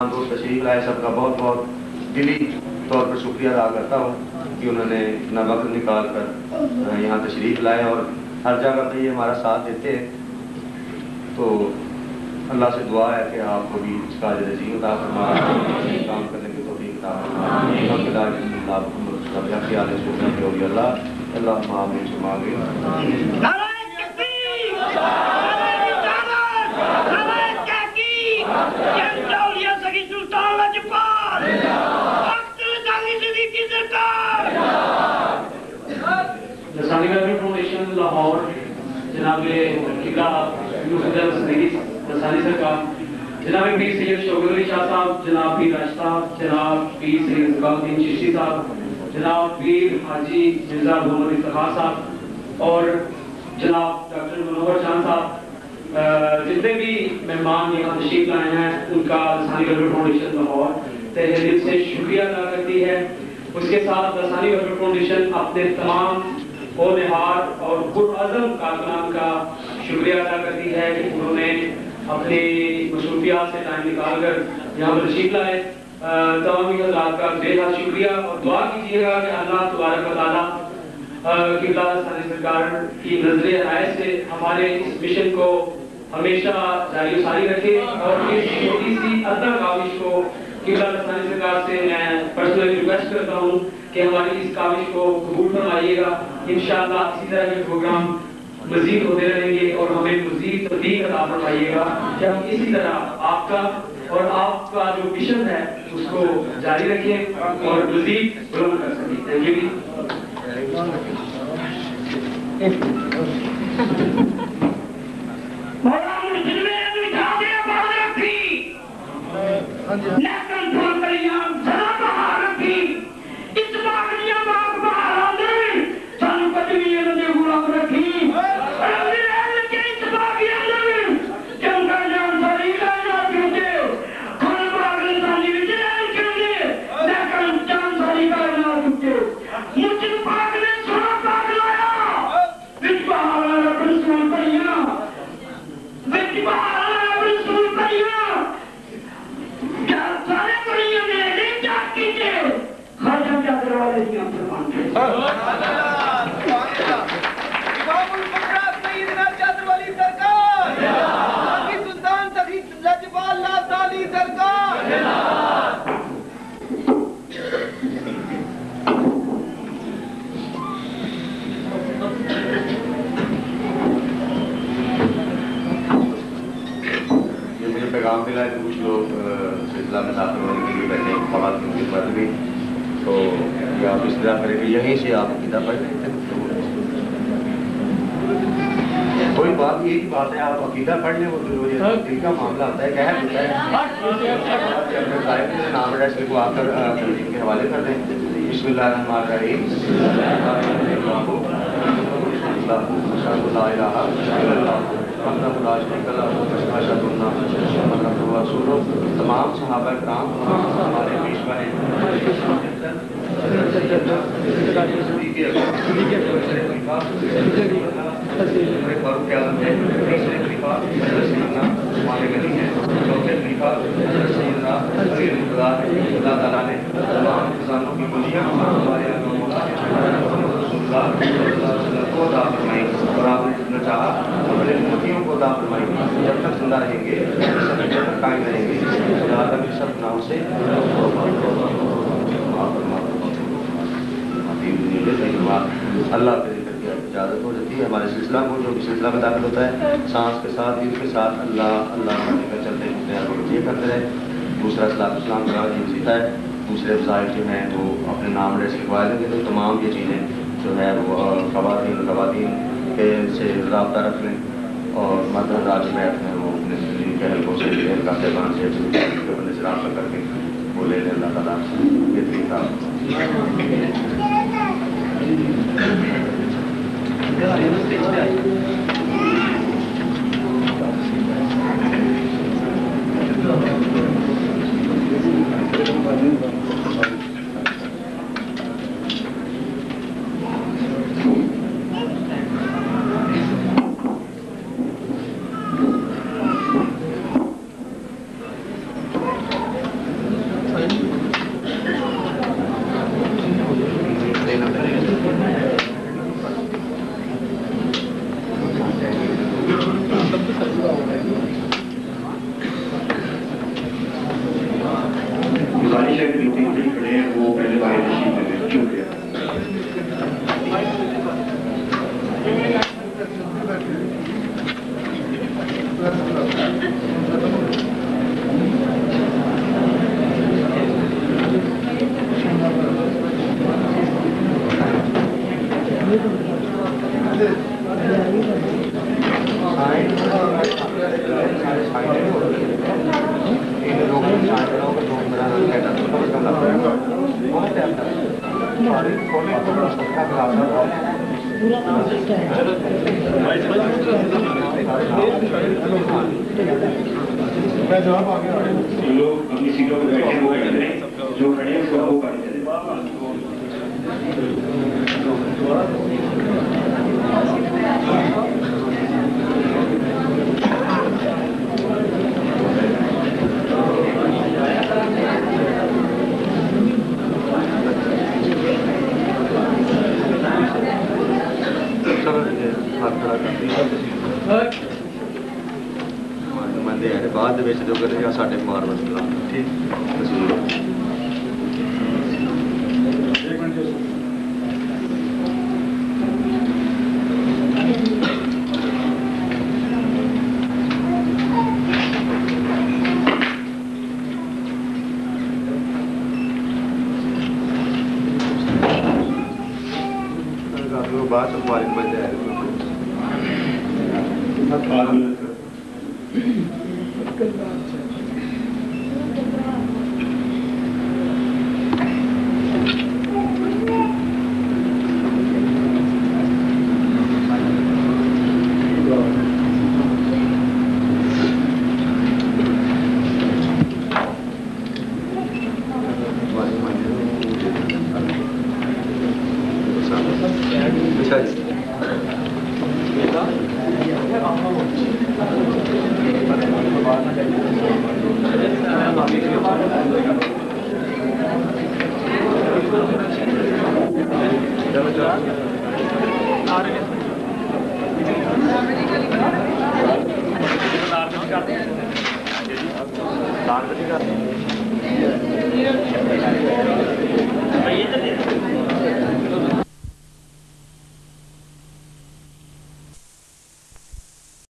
تشریف لائے سب کا بہت بہت دلی طور پر شکریہ ادا کرتا ہوں کہ انہوں نے اتنا وقت نکال کر یہاں تشریف لائے اور ہر جگہ پہ یہ ہمارا ساتھ دیتے ہیں۔ تو اللہ سے دعا ہے کہ آپ کو بھی اس کا رضی عطا فرمائے کام کرنے کی توفیق عطا فرمائے خیال ہے اللہ اللہ معاملے سے مانگے لسانی گرمی فاؤنڈیشن لاہور جناب قبلہ یوسف صدیقی لسانی سرکار جناب پیر سید شوکت علی شاہ صاحب، جناب پیر راج صاحب، جناب پیر سید زکال الدین چشتی صاحب، جناب پیر حاجی مرزا محمد افتخار صاحب اور جناب ڈاکٹر منور چاند صاحب جتنے بھی مہمان یہاں تشریف لائے ہیں، ان کا لسانی گرمی فاؤنڈیشن لاہور تہہ دل سے شکریہ ادا کرتی ہے۔ اس کے ساتھ لسانی گرمی فاؤنڈیشن اپنے تمام ہونہار اور پرعزم کارکنان کا شکریہ ادا کرتی ہے کہ انہوں نے اپنی مصروفیات سے ٹائم نکال کر یہاں پر تشریف لائے۔ تمام حضرات کا بے حد شکریہ اور دعا کیجیے گا کہ اللہ تبارک و تعالیٰ قبلہ ثانی سرکار کی نظر عنایت سے ہمارے اس مشن کو ہمیشہ جاری و ساری رکھے اور اس چھوٹی سی ادنا کاوش کو قبلہ ثانی سرکار سے میں پرسنلی ریکویسٹ کرتا ہوں کہ ہماری اس کاوش کو قبول فرمائیے گا۔ انشاءاللہ اسی طرح کے پروگرام مزید ہوتے رہیں گے اور ہمیں مزید تبدیل عطا فرمائیے گا۔ کہ ہم اسی طرح آپ کا اور آپ کا جو مشن ہے اس کو جاری رکھیں اور مزید بلند کر سکیں۔ تھینک یو یہ مجھے پیغام ملا ہے کہ کچھ لوگ سلسلہ میں داخل ہونے کے لیے بیٹھے خواتین کی مرد بھی تو یہ آپ اس طرح کریں کہ یہیں سے آپ عقیدہ پڑھ لیتے ہیں کوئی بات یہ بات ہے، آپ عقیدہ پڑھ لیں، وہ جو یہ دل کا معاملہ ہوتا ہے کہہ ہوتا ہے اپنے طالب کے نام ایڈریس کو آ کر تنظیم کے حوالے کر دیں۔ بسم اللہ الرحمن الرحیم۔ لا الہ الا اللہ تمام صحابہ کرام ہمارے پیشوا ہیں۔ فاروق اعظم ہے تیسرے خلیفہ حضرت سیدنا عثمان غنی ہے چوتھے خلیفہ حضرت سیدنا علی اللہ اللہ تعالیٰ نے تمام کی بنیاں ہمارے محمد رسول اللہ صلی اللہ علیہ وسلم کو عطا فرمائی اور آپ نے جتنا چاہا اپنے کو عطا فرمائی جب تک زندہ رہیں گے سب جب تک قائم رہیں گے، خدا کا بھی سب نام سے اللہ کے ذکر کی اجازت ہو جاتی ہے۔ ہمارے سلسلہ کو جو بھی سلسلہ میں داخل ہوتا ہے، سانس کے ساتھ، دل کے ساتھ اللہ اللہ کرنے کا چلتے ہیں۔ یہ کرتے رہے۔ دوسرا اسلام اسلام کا یہ وظیفہ ہے۔ دوسرے وسائل جو ہیں، وہ اپنے نام ایڈریس لکھوا لیں گے تو تمام یہ چیزیں جو ہے وہ خواتین خواتین کے سے رابطہ رکھ لیں۔ اور مرد حضرات جو بیٹھ ہیں، وہ اپنے زندگی کے حلقوں سے کا پیغام سے اپنے سے رابطہ کر کے وہ لے لیں۔ اللہ تعالیٰ یہ طریقہ ではありますね、一台。جو لوگ اپنی سیٹوں پہ بیٹھے وہ بیٹھے جو کھڑے ہیں وہ ਹੁੰਦੇ ਆ ਤੇ ਬਾਅਦ ਦੇ ਵਿੱਚ ਜੋ ਕਰਦੇ ਆ ਸਾਡੇ ਮਾਰਵਲ ਦਾ ਠੀਕ। ਤਸਵੀਰ Thank you. Good luck, Yeah.